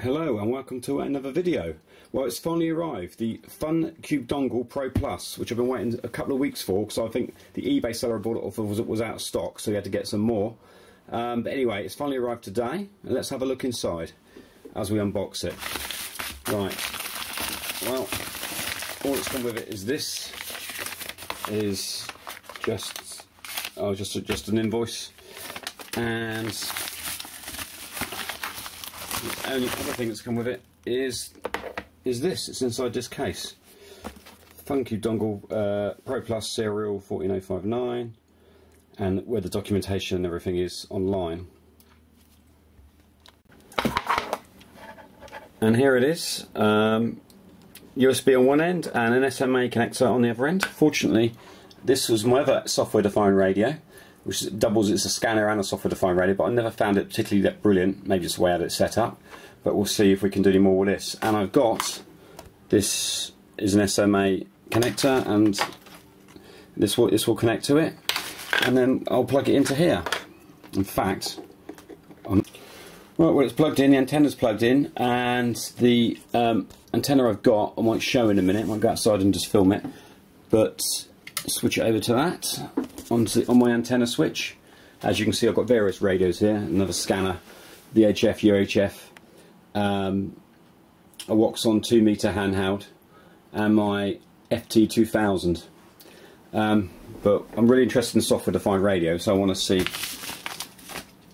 Hello and welcome to another video. Well, it's finally arrived, the Fun Cube Dongle Pro Plus, which I've been waiting a couple of weeks for because I think the eBay seller I bought it off of was, was out of stock, so we had to get some more. Um, but anyway, it's finally arrived today, and let's have a look inside as we unbox it. Right, well, all that's come with it is this, is just, oh, just, just an invoice, and the only other thing that's come with it is is this. It's inside this case. Fun Cube Dongle uh, Pro Plus serial 14059 and where the documentation and everything is online. And here it is. Um, USB on one end and an SMA connector on the other end. Fortunately, this was my other software-defined radio, which doubles as a scanner and a software-defined radio, but I never found it particularly that brilliant. Maybe just the way I had it set up but we'll see if we can do any more with this. And I've got this is an SMA connector, and this will this will connect to it, and then I'll plug it into here. In fact, I'm, well, well, it's plugged in. The antenna's plugged in, and the um, antenna I've got I might show in a minute. I might go outside and just film it, but switch it over to that onto on my antenna switch. As you can see, I've got various radios here. Another scanner, the HF, UHF, um, a Wouxun 2 meter handheld. And my FT2000 um, but I'm really interested in software defined radio so I want to see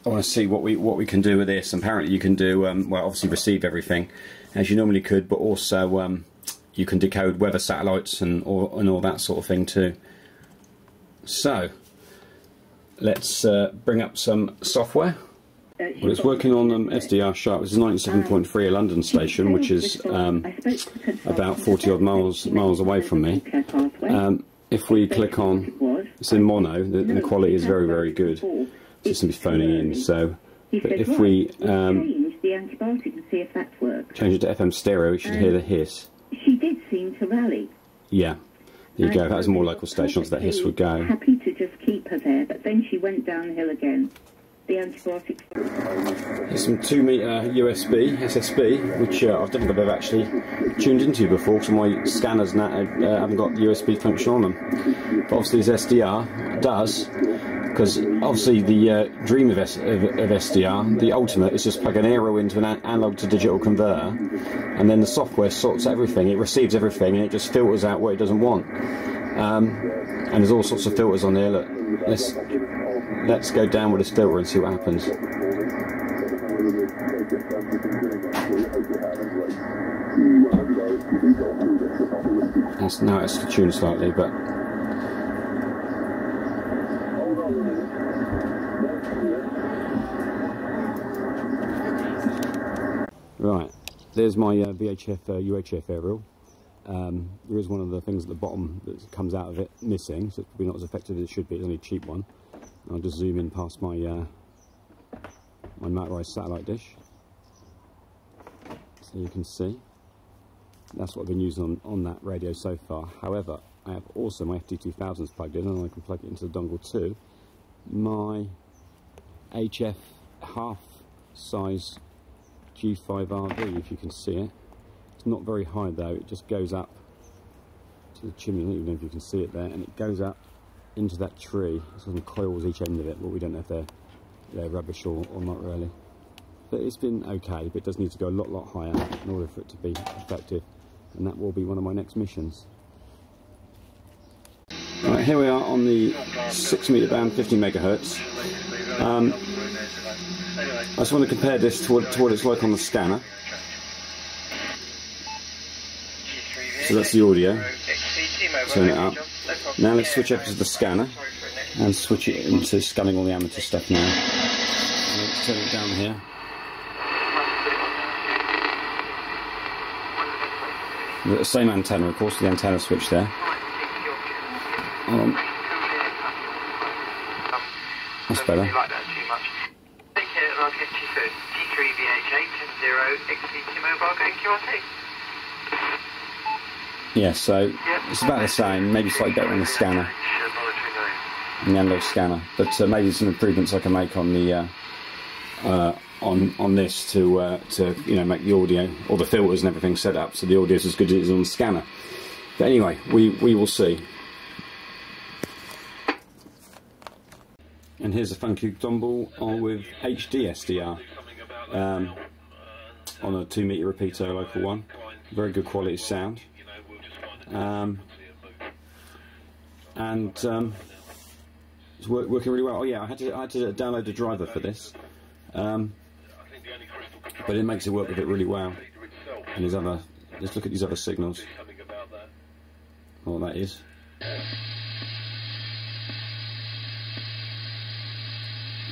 I want to see what we what we can do with this. Apparently you can do um, well obviously receive everything as you normally could but also um, you can decode weather satellites and all, and all that sort of thing too so let's uh, bring up some software well, it's working on um, SDR Sharp. This is 97.3 a London station, which is um, about 40 odd miles miles away from me. Um, if we click on, it's in mono, the, the quality is very, very good. It's just be phoning in, so, but if we um, change it to FM stereo, we should hear the hiss. She did seem to rally. Yeah. There you go, that was more local stations that hiss would go. Happy to just keep her there, but then she went downhill again the antibiotics. Here's some 2 metre USB, SSB, which uh, I don't think I've ever actually tuned into before because my scanners now uh, haven't got the USB function on them. But obviously this SDR does, because obviously the uh, dream of, S of, of, SDR, the ultimate, is just plug an arrow into an analog to digital converter and then the software sorts everything, it receives everything and it just filters out what it doesn't want. Um, and there's all sorts of filters on there. Look, let's let's go down with this filter and see what happens. That's, now it's tuned slightly, but Right, there's my uh, VHF uh, UHF aerial. Um, there is one of the things at the bottom that comes out of it missing, so it's probably not as effective as it should be. It's only a cheap one. I'll just zoom in past my uh, my motorized satellite dish, so you can see. That's what I've been using on, on that radio so far. However, I have also my FT2000s plugged in, and I can plug it into the dongle too. My HF half size G5RV, if you can see it It's not very high though, it just goes up to the chimney, I don't even know if you can see it there, and it goes up into that tree. Some coils each end of it, but we don't know if they're, they're rubbish or, or not really. But it's been okay, but it does need to go a lot, lot higher in order for it to be effective, and that will be one of my next missions. Right, here we are on the 6 meter band, 50 megahertz. Um, I just want to compare this to what, to what it's like on the scanner. So that's the audio. Turn it up. Now let's switch over to the scanner and switch it into scanning all the amateur stuff now. Let's turn it down here. The same antenna, of course, the antenna switch there. Um, that's better. Yeah, so it's about the same, maybe slightly better on the scanner, on the analog scanner, but uh, maybe some improvements I can make on the uh, uh, on on this to uh, to you know make the audio all the filters and everything set up so the audio is as good as it is on the scanner. But anyway, we we will see. And here's a Funcube Dongle with HD SDR um, on a two meter repeater local one. Very good quality sound. Um, and um, it's work, working really well. Oh yeah, I had to I had to download the driver for this, um, but it makes it work with it really well. And these other, let's look at these other signals. What that is.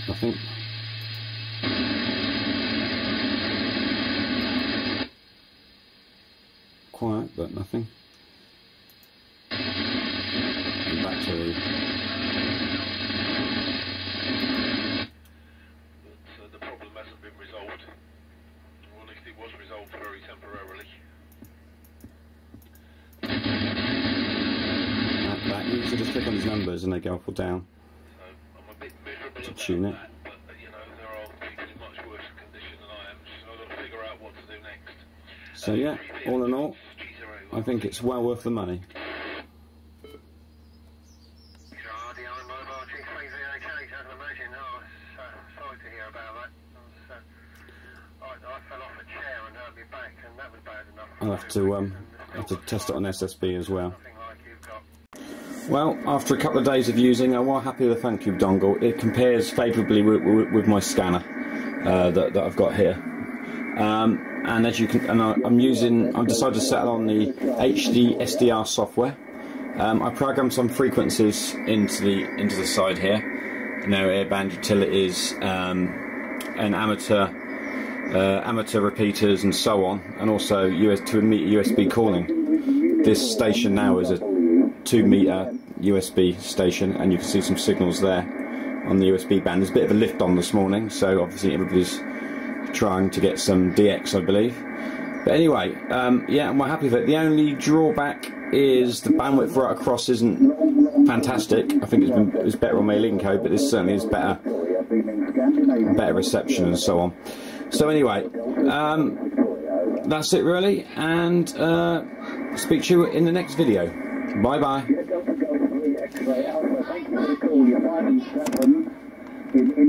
Nothing. Quiet, but nothing. And back to the But uh, the problem hasn't been resolved. Or at least it was resolved very temporarily. that, that. You can just click on these numbers and they go up or down. So I'm a bit miserable To about tune it. that. But you know, there are people in much worse condition than I am, so I've got to figure out what to do next. So yeah, all in all, I think it's well worth the money. Radio mobile G3VHH, I can imagine. Oh, sorry to hear about that. I, was, I, I fell off a chair and hurt my back, and that was bad enough. I'll have to um, have to test it on SSB as well. Nothing like you've got. Well, after a couple of days of using, I'm happy with the Funcube dongle. It compares favourably with, with, with my scanner uh, that, that I've got here. Um, and as you can, and I, I'm using, I've decided to settle on the HD SDR software. Um, I programmed some frequencies into the into the side here. You know, airband utilities, um, and amateur uh, amateur repeaters, and so on, and also US to meet USB calling. This station now is a two meter USB station, and you can see some signals there on the USB band. There's a bit of a lift on this morning, so obviously everybody's trying to get some DX, I believe. But anyway, um, yeah, I'm happy with it. The only drawback is the bandwidth right across isn't fantastic. I think it's, been, it's better on my Linko, but this certainly is better, better reception and so on. So anyway, um, that's it really, and uh, speak to you in the next video. Bye bye. X-ray Alpha, thank you for the call. You're 5 and 7 in, in